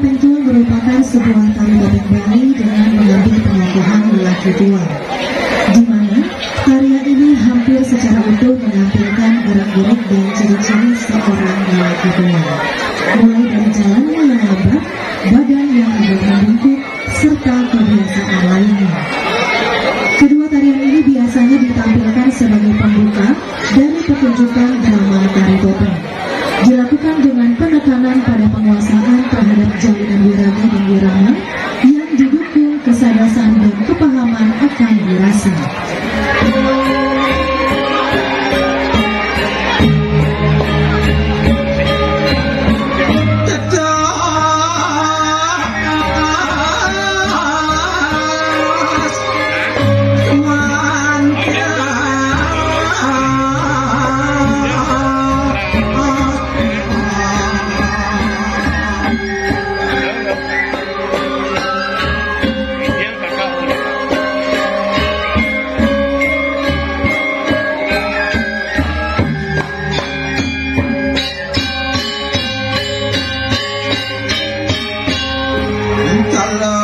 Tua merupakan sebuah tari topeng Bali dengan mengambil pengakuan lelaki tua, di mana tarian ini hampir secara utuh menampilkan gerak-gerik dan ciri-ciri seorang lelaki tua, mulai dari jalannya jalinan wiraga dan wirama Allah